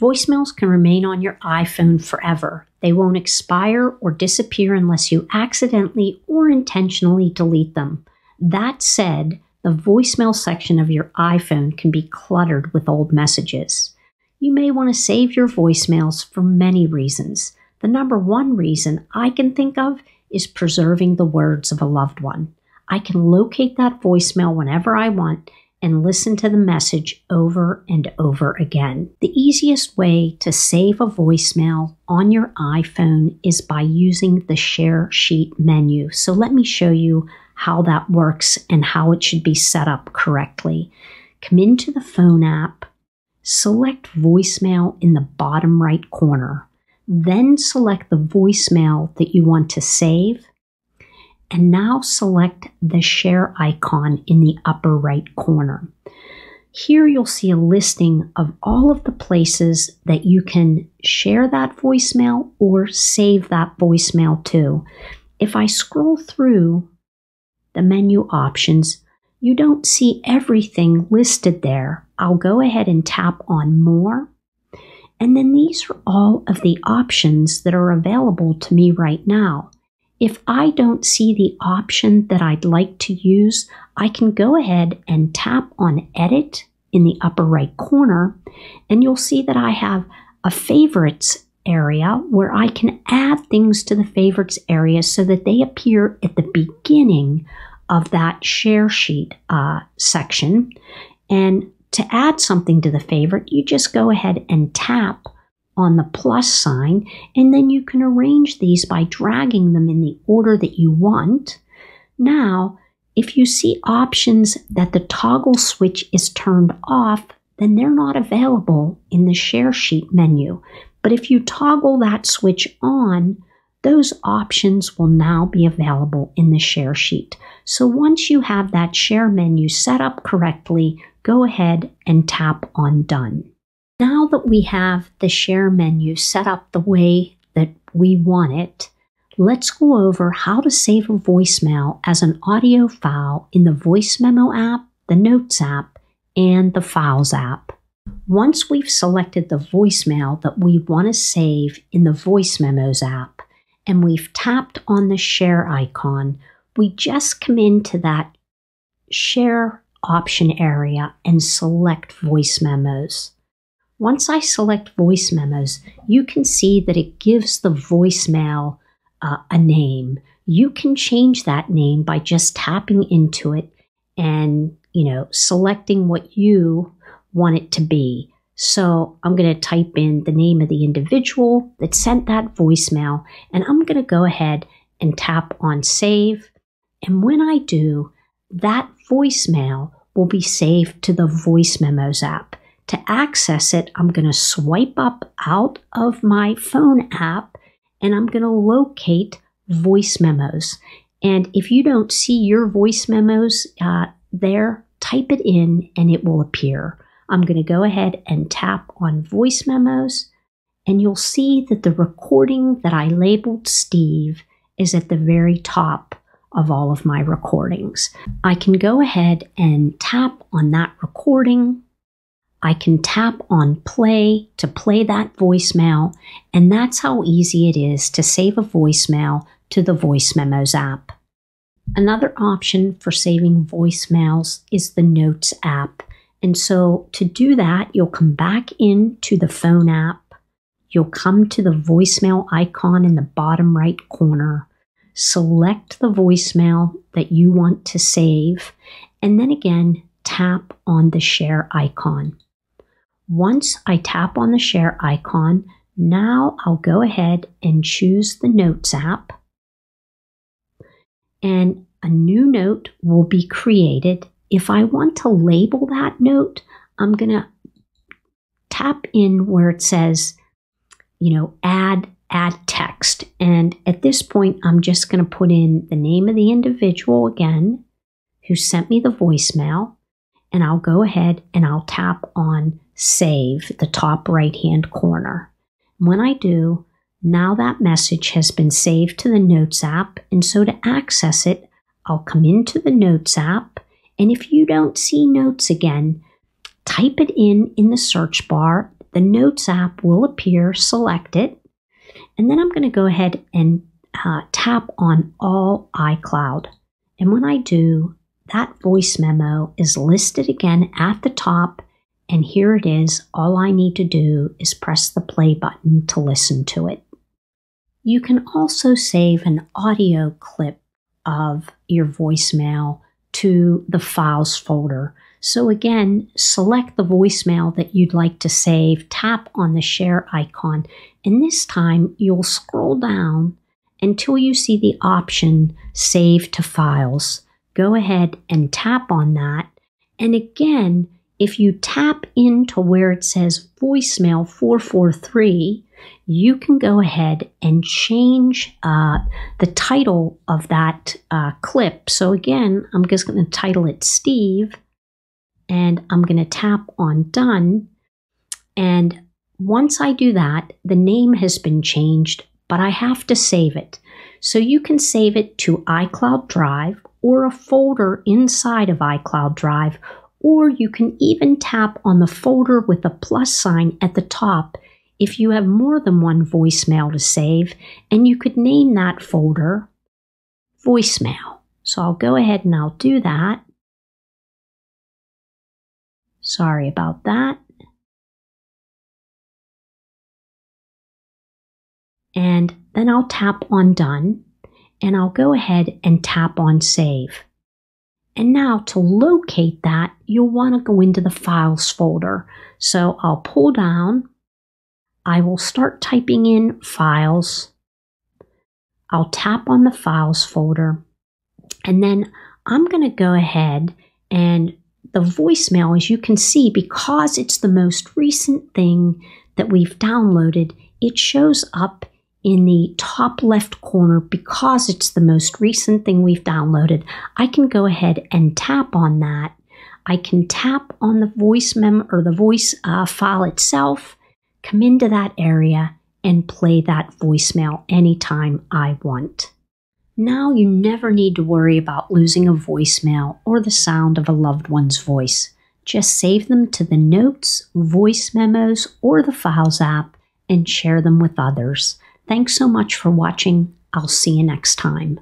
Voicemails can remain on your iPhone forever. They won't expire or disappear unless you accidentally or intentionally delete them. That said, the voicemail section of your iPhone can be cluttered with old messages. You may want to save your voicemails for many reasons. The number one reason I can think of is preserving the words of a loved one. I can locate that voicemail whenever I want and listen to the message over and over again. The easiest way to save a voicemail on your iPhone is by using the Share Sheet menu. So let me show you how that works and how it should be set up correctly. Come into the phone app, select voicemail in the bottom right corner, then select the voicemail that you want to save and now select the share icon in the upper right corner. Here you'll see a listing of all of the places that you can share that voicemail or save that voicemail to. If I scroll through the menu options, you don't see everything listed there. I'll go ahead and tap on More. And then these are all of the options that are available to me right now. If I don't see the option that I'd like to use, I can go ahead and tap on Edit in the upper right corner, and you'll see that I have a favorites area where I can add things to the favorites area so that they appear at the beginning of that share sheet uh, section. And to add something to the favorite, you just go ahead and tap on the plus sign, and then you can arrange these by dragging them in the order that you want. Now, if you see options that the toggle switch is turned off, then they're not available in the share sheet menu. But if you toggle that switch on, those options will now be available in the share sheet. So once you have that share menu set up correctly, go ahead and tap on done. Now that we have the share menu set up the way that we want it, let's go over how to save a voicemail as an audio file in the Voice Memo app, the Notes app, and the Files app. Once we've selected the voicemail that we want to save in the Voice Memos app, and we've tapped on the share icon, we just come into that share option area and select voice memos. Once I select voice memos, you can see that it gives the voicemail uh, a name. You can change that name by just tapping into it and, you know, selecting what you want it to be. So I'm going to type in the name of the individual that sent that voicemail, and I'm going to go ahead and tap on save. And when I do, that voicemail will be saved to the Voice Memos app. To access it, I'm going to swipe up out of my phone app and I'm going to locate voice memos. And if you don't see your voice memos uh, there, type it in and it will appear. I'm going to go ahead and tap on voice memos and you'll see that the recording that I labeled Steve is at the very top of all of my recordings. I can go ahead and tap on that recording I can tap on play to play that voicemail, and that's how easy it is to save a voicemail to the Voice Memos app. Another option for saving voicemails is the Notes app. And so to do that, you'll come back into the phone app. You'll come to the voicemail icon in the bottom right corner. Select the voicemail that you want to save. And then again, tap on the share icon. Once I tap on the share icon, now I'll go ahead and choose the Notes app. And a new note will be created. If I want to label that note, I'm going to tap in where it says, you know, add add text. And at this point, I'm just going to put in the name of the individual again who sent me the voicemail. And I'll go ahead and I'll tap on save the top right hand corner. When I do, now that message has been saved to the Notes app, and so to access it, I'll come into the Notes app, and if you don't see Notes again, type it in in the search bar the Notes app will appear, select it, and then I'm going to go ahead and uh, tap on All iCloud. And when I do, that voice memo is listed again at the top, and here it is. All I need to do is press the play button to listen to it. You can also save an audio clip of your voicemail to the files folder. So again, select the voicemail that you'd like to save, tap on the share icon, and this time you'll scroll down until you see the option Save to Files. Go ahead and tap on that. And again, if you tap into where it says voicemail 443, you can go ahead and change uh, the title of that uh, clip. So again, I'm just going to title it Steve and I'm going to tap on done. And once I do that, the name has been changed, but I have to save it. So you can save it to iCloud Drive or a folder inside of iCloud Drive, or you can even tap on the folder with a plus sign at the top if you have more than one voicemail to save, and you could name that folder voicemail. So I'll go ahead and I'll do that. Sorry about that. and then I'll tap on Done and I'll go ahead and tap on Save. And now to locate that, you'll want to go into the Files folder. So I'll pull down, I will start typing in Files, I'll tap on the Files folder, and then I'm going to go ahead and the voicemail, as you can see, because it's the most recent thing that we've downloaded, it shows up in the top left corner because it's the most recent thing we've downloaded. I can go ahead and tap on that. I can tap on the voice mem or the voice uh, file itself, come into that area, and play that voicemail anytime I want. Now you never need to worry about losing a voicemail or the sound of a loved one's voice. Just save them to the notes, voice memos, or the Files app and share them with others. Thanks so much for watching. I'll see you next time.